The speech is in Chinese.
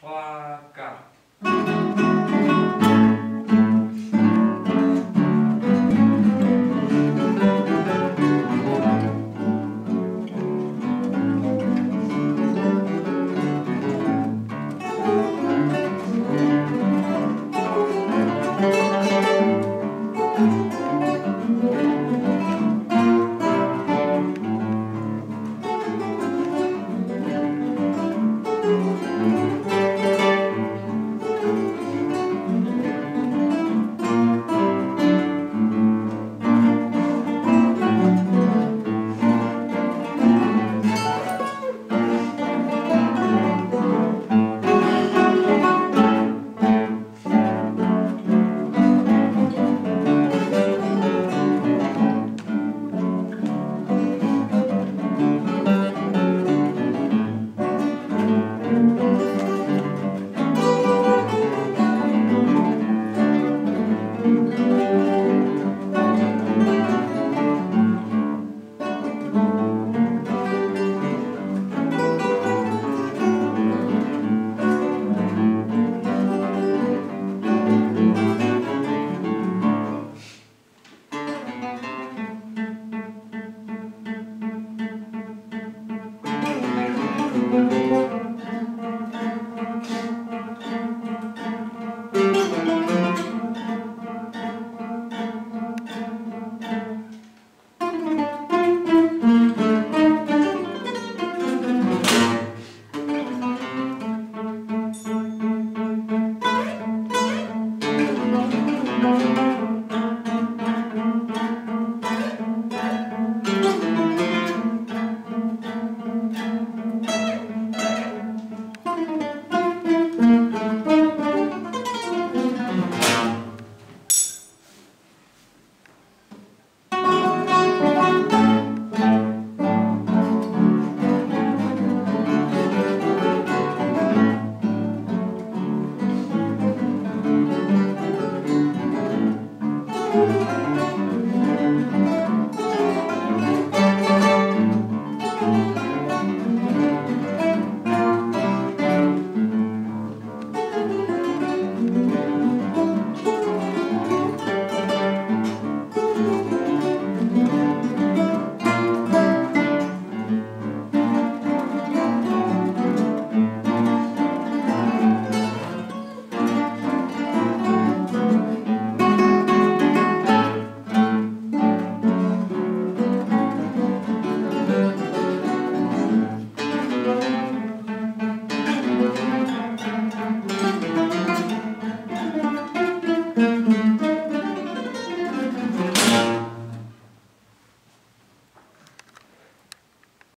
花嘎。